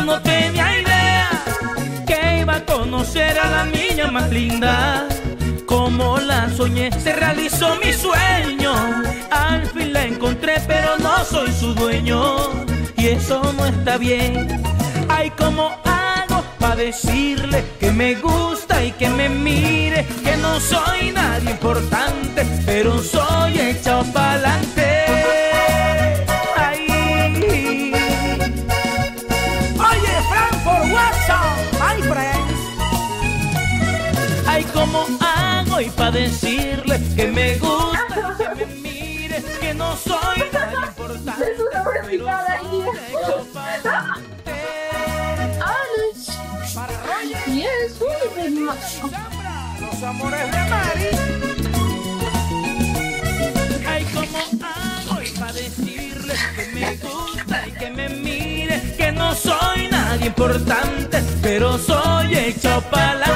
yo no tenía idea que iba a conocer a la niña más linda. Como la soñé, se realizó mi sueño. Al fin la encontré, pero no soy su dueño. Y eso no está bien. Ay, como hago para decirle que me gusta y que me mire? Que no soy nadie importante, pero soy echado para adelante. ¿Cómo hago y para decirle que me gusta, que me mire, que no soy nadie importante, Es una pero. Para mi ma- Zambra, los amores de Mari. Ay, ¿cómo hago y para decirle que me gusta y que me mire, que no soy nadie importante, pero soy hecho pa'lante.